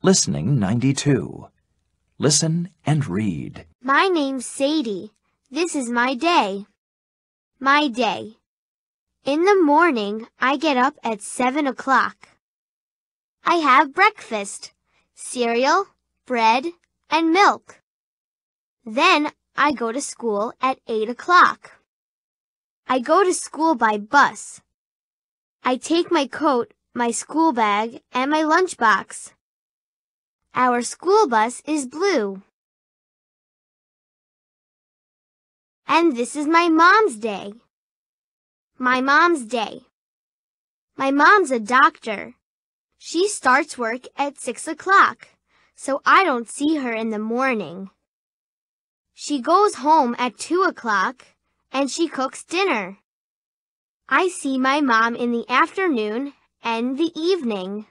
Listening 92. Listen and read. My name's Sadie. This is my day. My day. In the morning, I get up at 7 o'clock. I have breakfast, cereal, bread, and milk. Then I go to school at 8 o'clock. I go to school by bus. I take my coat, my school bag, and my lunchbox. Our school bus is blue. And this is my mom's day. My mom's day. My mom's a doctor. She starts work at six o'clock, so I don't see her in the morning. She goes home at two o'clock and she cooks dinner. I see my mom in the afternoon and the evening.